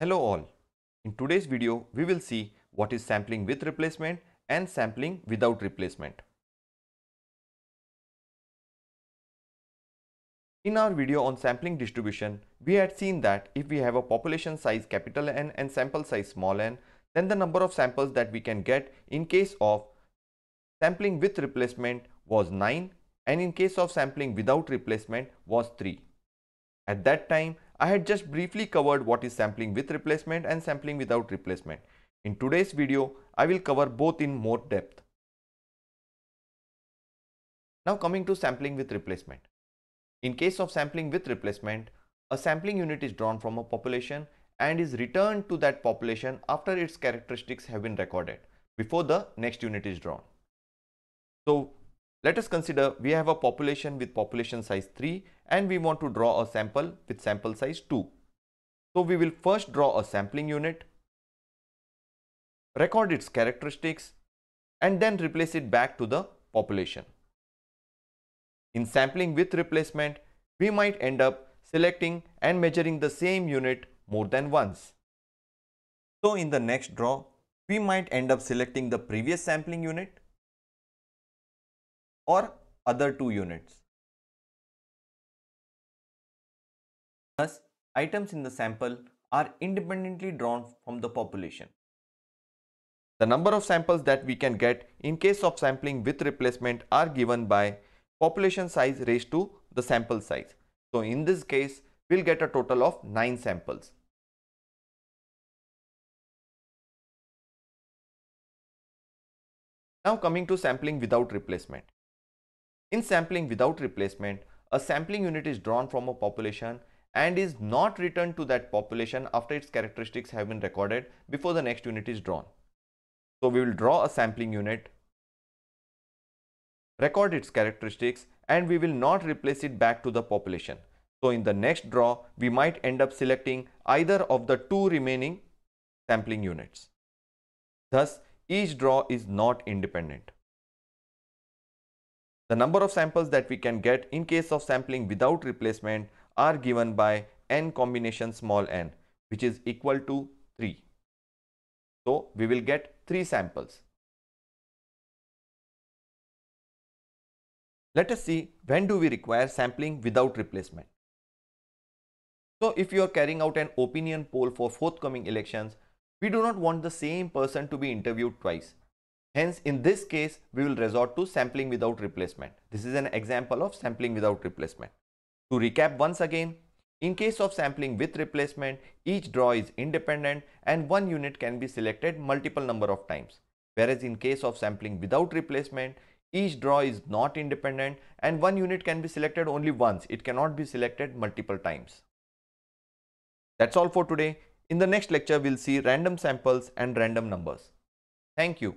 Hello all. In today's video, we will see what is sampling with replacement and sampling without replacement. In our video on sampling distribution, we had seen that if we have a population size capital N and sample size small n, then the number of samples that we can get in case of sampling with replacement was 9 and in case of sampling without replacement was 3. At that time, I had just briefly covered what is sampling with replacement and sampling without replacement. In today's video, I will cover both in more depth. Now coming to sampling with replacement. In case of sampling with replacement, a sampling unit is drawn from a population and is returned to that population after its characteristics have been recorded before the next unit is drawn. So let us consider we have a population with population size 3 and we want to draw a sample with sample size 2. So we will first draw a sampling unit, record its characteristics and then replace it back to the population. In sampling with replacement, we might end up selecting and measuring the same unit more than once. So in the next draw, we might end up selecting the previous sampling unit or other two units. Thus, items in the sample are independently drawn from the population. The number of samples that we can get in case of sampling with replacement are given by population size raised to the sample size. So, in this case, we will get a total of 9 samples. Now coming to sampling without replacement. In sampling without replacement, a sampling unit is drawn from a population and is not returned to that population after its characteristics have been recorded before the next unit is drawn. So we will draw a sampling unit, record its characteristics and we will not replace it back to the population. So in the next draw, we might end up selecting either of the two remaining sampling units. Thus, each draw is not independent. The number of samples that we can get in case of sampling without replacement are given by n combination small n which is equal to 3. So, we will get 3 samples. Let us see when do we require sampling without replacement. So, if you are carrying out an opinion poll for forthcoming elections, we do not want the same person to be interviewed twice. Hence, in this case, we will resort to sampling without replacement. This is an example of sampling without replacement. To recap once again, in case of sampling with replacement, each draw is independent and one unit can be selected multiple number of times. Whereas in case of sampling without replacement, each draw is not independent and one unit can be selected only once. It cannot be selected multiple times. That's all for today. In the next lecture, we'll see random samples and random numbers. Thank you.